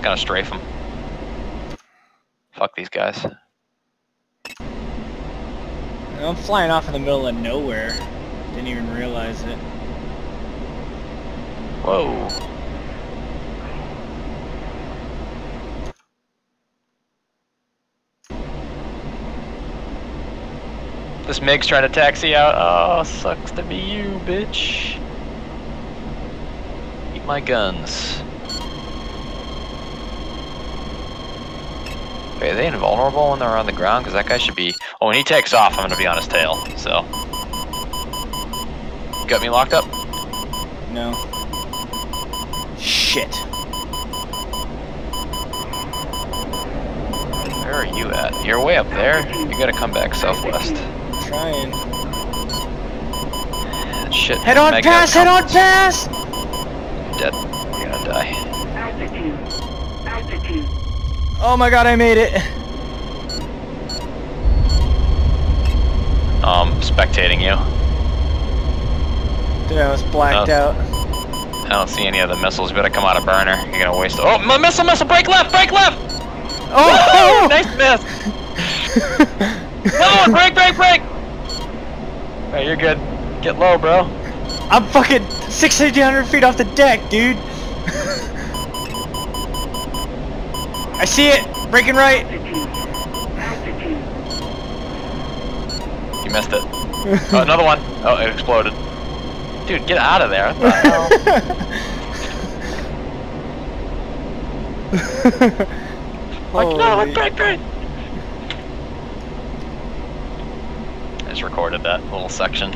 just gonna strafe them. Fuck these guys. I'm flying off in the middle of nowhere. Didn't even realize it. Whoa. This MiG's trying to taxi out. Oh, sucks to be you, bitch. Eat my guns. Wait, are they invulnerable when they're on the ground? Because that guy should be... Oh, when he takes off, I'm going to be on his tail, so... Got me locked up? No. Shit. Where are you at? You're way up there. You gotta come back southwest. I'm trying. Shit. Head on Mega pass! Head on comes- pass! Dead. You're gonna die. Altitude. Altitude. Oh my god, I made it. Um, spectating you. Dude, I was blacked Oh. out. I don't see any of the missiles. You better come out of burner. You're gonna waste. Oh, my missile, missile! Break left! Break left! Oh! nice miss. No, break, break, break! Alright, you're good. Get low, bro. I'm fucking 600 feet off the deck, dude. I see it. Breaking right. Altitude. Altitude. You missed it. Oh, another one. Oh, it exploded. Dude, get out of there. What the hell? Like, no, Holy- break, break! I just recorded that little section.